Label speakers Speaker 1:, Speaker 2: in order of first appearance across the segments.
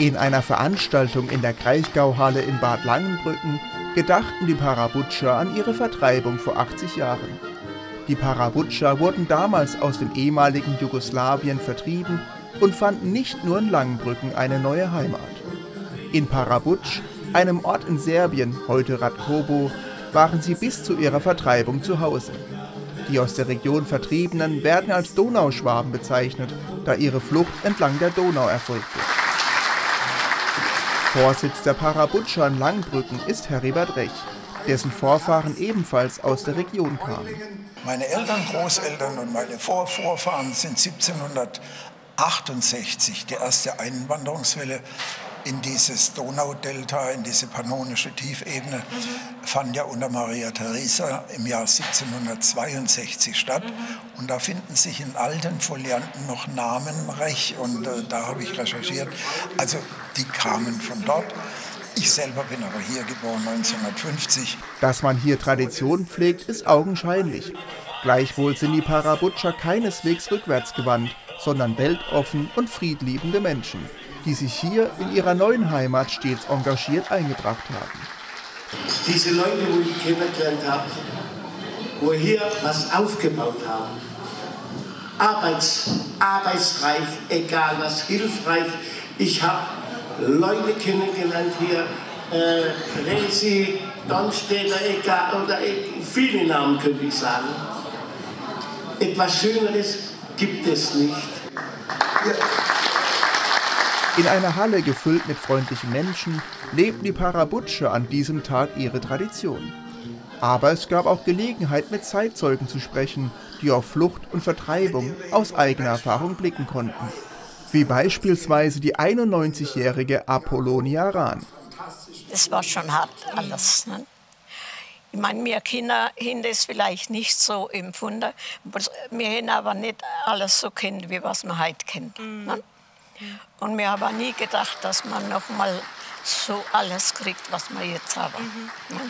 Speaker 1: In einer Veranstaltung in der Kraichgauhalle in Bad Langenbrücken gedachten die Parabutscher an ihre Vertreibung vor 80 Jahren. Die Parabutscher wurden damals aus dem ehemaligen Jugoslawien vertrieben und fanden nicht nur in Langenbrücken eine neue Heimat. In Parabutsch, einem Ort in Serbien, heute Radkobo, waren sie bis zu ihrer Vertreibung zu Hause. Die aus der Region Vertriebenen werden als Donauschwaben bezeichnet, da ihre Flucht entlang der Donau erfolgte. Vorsitz der Parabutscher in Langbrücken ist Heribert Rech, dessen Vorfahren ebenfalls aus der Region kamen.
Speaker 2: Meine Eltern, Großeltern und meine Vorvorfahren sind 1768 die erste Einwanderungswelle in dieses Donaudelta, in diese pannonische Tiefebene, mhm. fand ja unter Maria Theresa im Jahr 1762 statt. Mhm. Und da finden sich in alten Folianten noch Namen und äh, da habe ich recherchiert. Also die kamen von dort. Ich selber bin aber hier geboren 1950.
Speaker 1: Dass man hier Tradition pflegt, ist augenscheinlich. Gleichwohl sind die Parabutscher keineswegs rückwärtsgewandt, sondern weltoffen und friedliebende Menschen die sich hier in ihrer neuen Heimat stets engagiert eingebracht haben.
Speaker 3: Diese Leute, wo ich kennengelernt habe, wo hier was aufgebaut haben, Arbeits, arbeitsreich, egal was, hilfreich. Ich habe Leute kennengelernt hier, äh, Resi, Donstädter, egal, oder viele Namen könnte ich sagen. Etwas Schöneres gibt es nicht. Ja.
Speaker 1: In einer Halle gefüllt mit freundlichen Menschen lebten die Parabutsche an diesem Tag ihre Tradition. Aber es gab auch Gelegenheit, mit Zeitzeugen zu sprechen, die auf Flucht und Vertreibung aus eigener Erfahrung blicken konnten. Wie beispielsweise die 91-jährige Apollonia Rahn.
Speaker 4: Es war schon hart alles. Ne? Ich meine, wir Kinder haben das vielleicht nicht so empfunden. Wir haben aber nicht alles so kennt, wie was man heute kennt. Mhm. Ne? Und mir aber nie gedacht, dass man noch mal so alles kriegt, was wir jetzt haben. Mhm.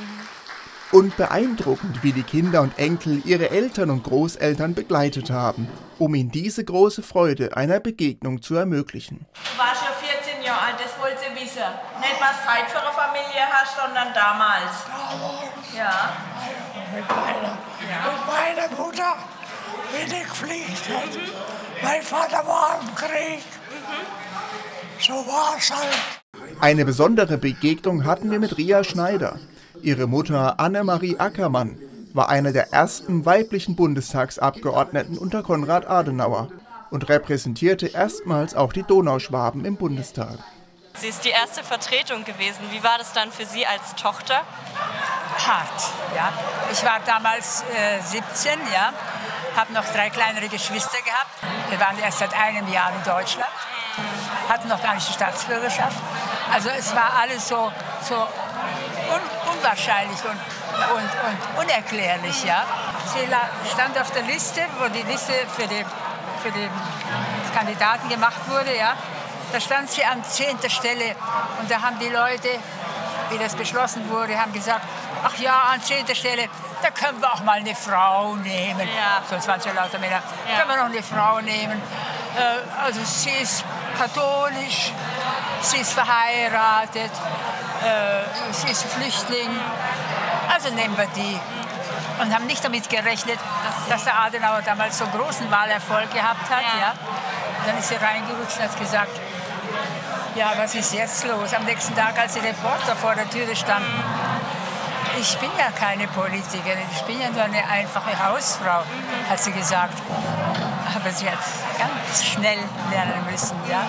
Speaker 1: Und beeindruckend, wie die Kinder und Enkel ihre Eltern und Großeltern begleitet haben, um ihnen diese große Freude einer Begegnung zu ermöglichen.
Speaker 5: Du warst ja 14 Jahre alt, das wollte sie wissen. Nicht was Zeit für eine Familie hast, sondern damals.
Speaker 6: Damals? Ja. Mit meiner, mit meiner Mutter bin ich. Mhm. Mein Vater war im Krieg. So war's halt.
Speaker 1: Eine besondere Begegnung hatten wir mit Ria Schneider. Ihre Mutter Annemarie Ackermann war eine der ersten weiblichen Bundestagsabgeordneten unter Konrad Adenauer und repräsentierte erstmals auch die Donauschwaben im Bundestag.
Speaker 7: Sie ist die erste Vertretung gewesen. Wie war das dann für Sie als Tochter?
Speaker 8: Hart, ja. Ich war damals äh, 17, ja, habe noch drei kleinere Geschwister gehabt. Wir waren erst seit einem Jahr in Deutschland hatten noch gar nicht die Staatsbürgerschaft. Also es war alles so, so un unwahrscheinlich und, und, und unerklärlich. Ja. Sie stand auf der Liste, wo die Liste für die, für die Kandidaten gemacht wurde. Ja. Da stand sie an zehnter Stelle und da haben die Leute, wie das beschlossen wurde, haben gesagt, ach ja, an zehnter Stelle, da können wir auch mal eine Frau nehmen. Ja. Sonst waren es ja lauter Männer. Ja. Können wir noch eine Frau nehmen. Äh, also sie ist katholisch, sie ist verheiratet, äh, sie ist Flüchtling. Also nehmen wir die. Und haben nicht damit gerechnet, dass der Adenauer damals so großen Wahlerfolg gehabt hat. Ja. ja. dann ist sie reingerutscht und hat gesagt, ja, was ist jetzt los? Am nächsten Tag, als die Reporter vor der Tür standen, ich bin ja keine Politikerin, ich bin ja nur eine einfache Hausfrau, hat sie gesagt. Aber sie hat ganz schnell lernen müssen, ja.